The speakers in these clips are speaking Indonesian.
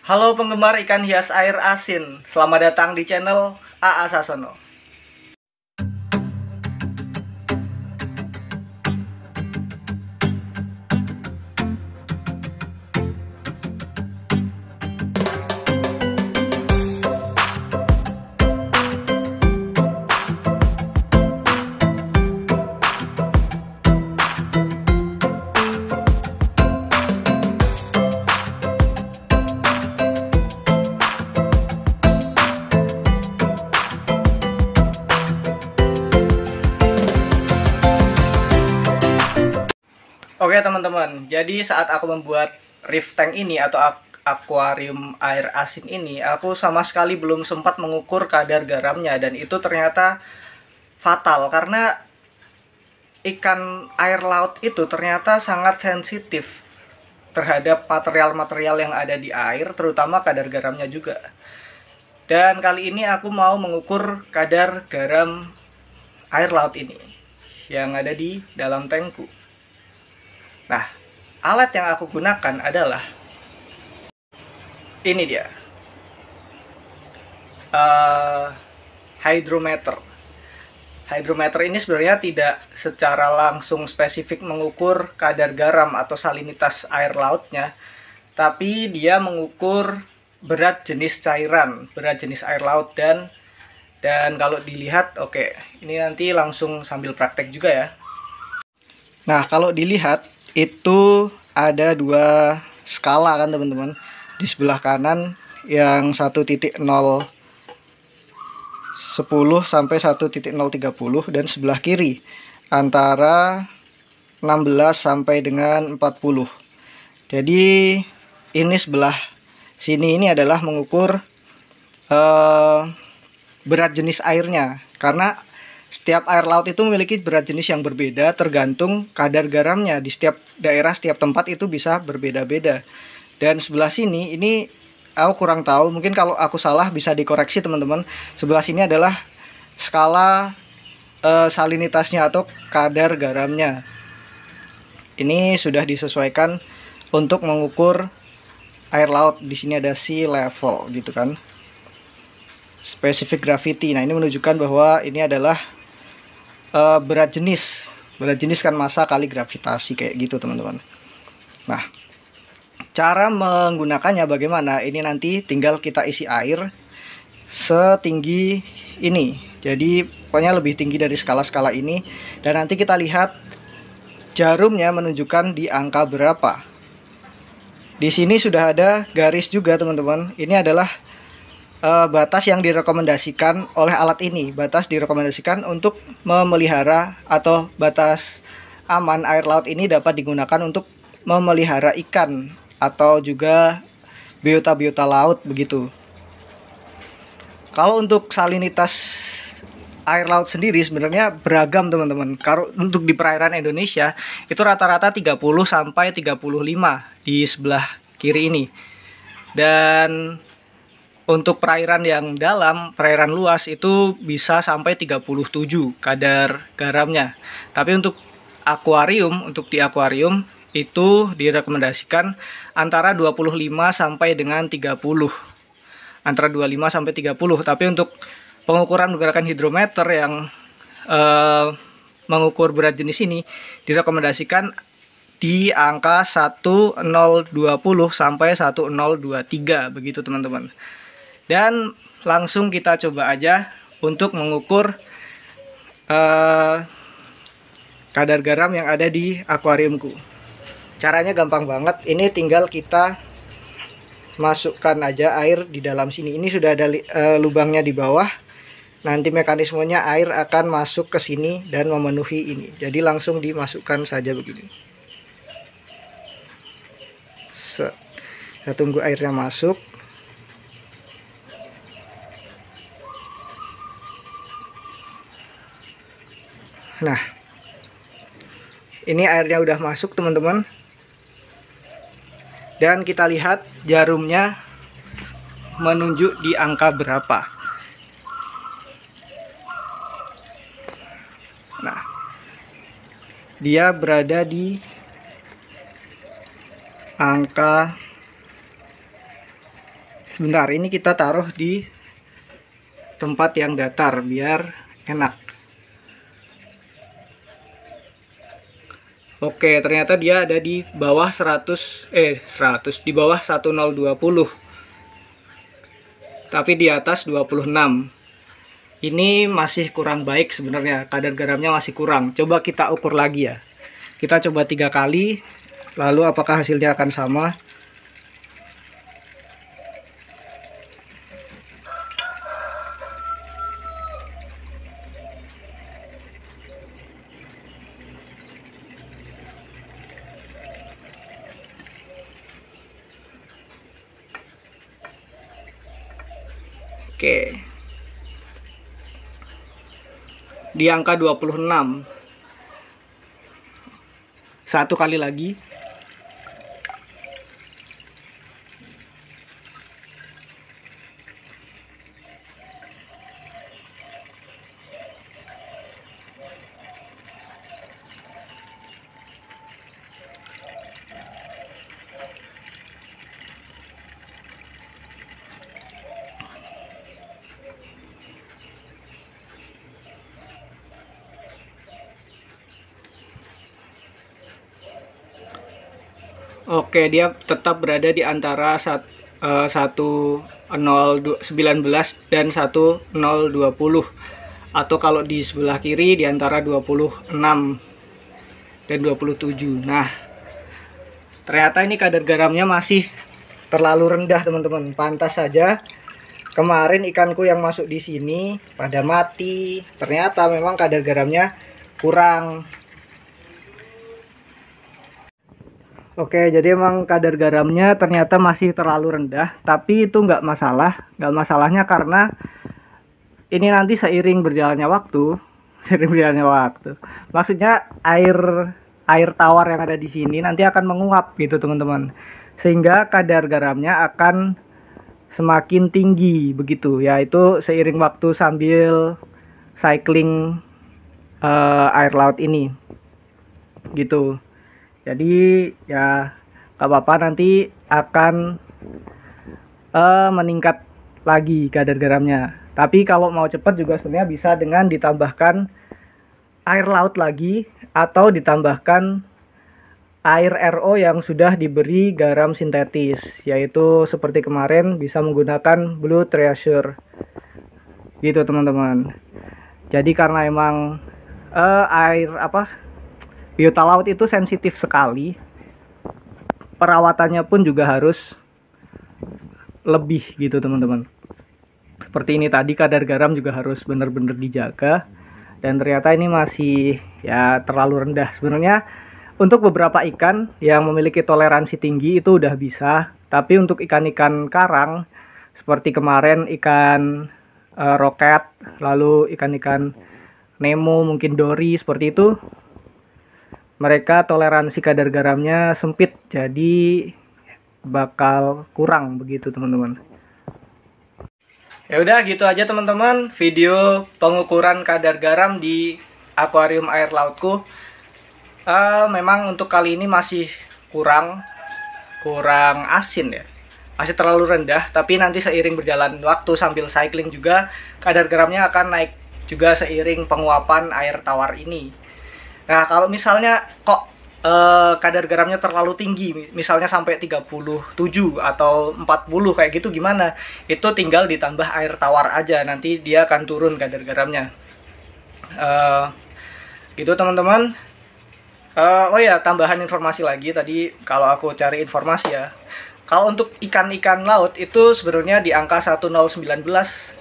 Halo penggemar ikan hias air asin, selamat datang di channel AA Sasono. Oke teman-teman, jadi saat aku membuat reef tank ini atau ak akuarium air asin ini, aku sama sekali belum sempat mengukur kadar garamnya dan itu ternyata fatal karena ikan air laut itu ternyata sangat sensitif terhadap material-material yang ada di air, terutama kadar garamnya juga. Dan kali ini aku mau mengukur kadar garam air laut ini yang ada di dalam tankku. Nah, alat yang aku gunakan adalah ini dia, uh, hydrometer. Hydrometer ini sebenarnya tidak secara langsung spesifik mengukur kadar garam atau salinitas air lautnya, tapi dia mengukur berat jenis cairan, berat jenis air laut dan dan kalau dilihat, oke, okay, ini nanti langsung sambil praktek juga ya. Nah, kalau dilihat itu ada dua skala kan teman-teman. Di sebelah kanan yang 1.0 10 sampai 1.030 dan sebelah kiri antara 16 sampai dengan 40 jadi ini sebelah sini ini adalah mengukur uh, berat jenis airnya. Karena setiap air laut itu memiliki berat jenis yang berbeda tergantung kadar garamnya. Di setiap daerah setiap tempat itu bisa berbeda-beda. Dan sebelah sini ini aku kurang tahu mungkin kalau aku salah bisa dikoreksi teman-teman. Sebelah sini adalah skala uh, salinitasnya atau kadar garamnya. Ini sudah disesuaikan untuk mengukur air laut. Di sini ada sea level gitu kan. Specific gravity. Nah ini menunjukkan bahwa ini adalah uh, berat jenis. Berat jenis kan masa kali gravitasi kayak gitu teman-teman. Nah cara menggunakannya bagaimana? Ini nanti tinggal kita isi air setinggi ini. Jadi pokoknya lebih tinggi dari skala-skala ini. Dan nanti kita lihat jarumnya menunjukkan di angka berapa. Di sini sudah ada garis juga teman-teman. Ini adalah uh, batas yang direkomendasikan oleh alat ini. Batas direkomendasikan untuk memelihara atau batas aman air laut ini dapat digunakan untuk memelihara ikan atau juga biota-biota laut begitu. Kalau untuk salinitas air laut sendiri sebenarnya beragam teman-teman. Kalau untuk di perairan Indonesia itu rata-rata 30 sampai 35 di sebelah kiri ini. Dan untuk perairan yang dalam, perairan luas itu bisa sampai 37 kadar garamnya. Tapi untuk akuarium, untuk di akuarium itu direkomendasikan antara 25 sampai dengan 30. Antara 25 sampai 30. Tapi untuk pengukuran menggunakan hidrometer yang eh, mengukur berat jenis ini direkomendasikan di angka 1020 sampai 1023 begitu teman-teman. Dan langsung kita coba aja untuk mengukur uh, kadar garam yang ada di akuariumku. Caranya gampang banget. Ini tinggal kita masukkan aja air di dalam sini. Ini sudah ada uh, lubangnya di bawah. Nanti mekanismenya air akan masuk ke sini dan memenuhi ini. Jadi langsung dimasukkan saja begini. Kita tunggu airnya masuk. Nah, ini airnya udah masuk teman-teman. Dan kita lihat jarumnya menunjuk di angka berapa. Nah, dia berada di angka sebentar ini kita taruh di tempat yang datar biar enak Oke ternyata dia ada di bawah 100 eh 100 di bawah 1020 tapi di atas 26 ini masih kurang baik sebenarnya kadar garamnya masih kurang. Coba kita ukur lagi ya. Kita coba tiga kali lalu apakah hasilnya akan sama Oke. Di angka 26. Satu kali lagi. Oke, dia tetap berada di antara sat, uh, 1.019 dan 1.020 atau kalau di sebelah kiri di antara 26 dan 27. Nah, ternyata ini kadar garamnya masih terlalu rendah, teman-teman. Pantas saja kemarin ikanku yang masuk di sini pada mati. Ternyata memang kadar garamnya kurang Oke, jadi emang kadar garamnya ternyata masih terlalu rendah, tapi itu nggak masalah. Nggak masalahnya karena ini nanti seiring berjalannya waktu, seiring berjalannya waktu. Maksudnya air air tawar yang ada di sini nanti akan menguap gitu teman-teman, sehingga kadar garamnya akan semakin tinggi begitu. Ya itu seiring waktu sambil cycling uh, air laut ini, gitu jadi ya gak apa-apa nanti akan uh, meningkat lagi kadar garamnya. Tapi kalau mau cepat juga sebenarnya bisa dengan ditambahkan air laut lagi atau ditambahkan air RO yang sudah diberi garam sintetis yaitu seperti kemarin bisa menggunakan Blue Treasure. Gitu teman-teman. Jadi karena emang uh, air apa biota laut itu sensitif sekali. Perawatannya pun juga harus lebih gitu teman-teman. Seperti ini tadi kadar garam juga harus benar-benar dijaga. Dan ternyata ini masih ya terlalu rendah. Sebenarnya untuk beberapa ikan yang memiliki toleransi tinggi itu udah bisa. Tapi untuk ikan-ikan karang seperti kemarin ikan uh, roket lalu ikan-ikan Nemo mungkin Dori seperti itu mereka toleransi kadar garamnya sempit jadi bakal kurang begitu teman-teman. Ya udah gitu aja teman-teman video pengukuran kadar garam di akuarium air lautku. Uh, memang untuk kali ini masih kurang kurang asin ya. Masih terlalu rendah tapi nanti seiring berjalan waktu sambil cycling juga kadar garamnya akan naik juga seiring penguapan air tawar ini Nah, kalau misalnya kok uh, kadar garamnya terlalu tinggi, misalnya sampai 37 atau 40 kayak gitu gimana? Itu tinggal ditambah air tawar aja, nanti dia akan turun kadar garamnya. Uh, gitu teman-teman. Uh, oh ya, tambahan informasi lagi tadi kalau aku cari informasi ya. Kalau untuk ikan-ikan laut itu sebenarnya di angka 1019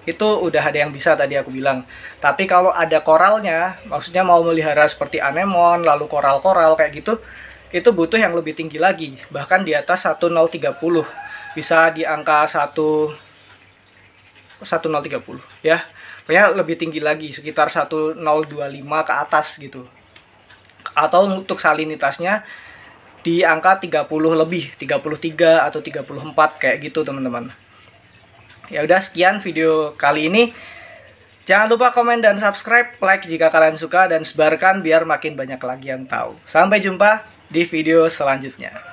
itu udah ada yang bisa tadi aku bilang. Tapi kalau ada koralnya, maksudnya mau melihara seperti anemon, lalu koral-koral kayak gitu, itu butuh yang lebih tinggi lagi, bahkan di atas 1030. Bisa di angka 1 1030 ya. Pokoknya lebih tinggi lagi, sekitar 1025 ke atas gitu. Atau untuk salinitasnya di angka 30 lebih, 33 atau 34 kayak gitu teman-teman. Ya udah sekian video kali ini. Jangan lupa komen dan subscribe, like jika kalian suka dan sebarkan biar makin banyak lagi yang tahu. Sampai jumpa di video selanjutnya.